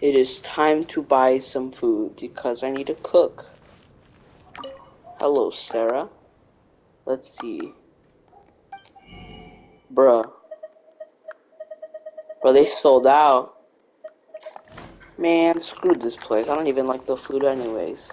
It is time to buy some food because I need to cook. Hello, Sarah. Let's see. Bruh. Bro, they sold out. Man, screw this place. I don't even like the food anyways.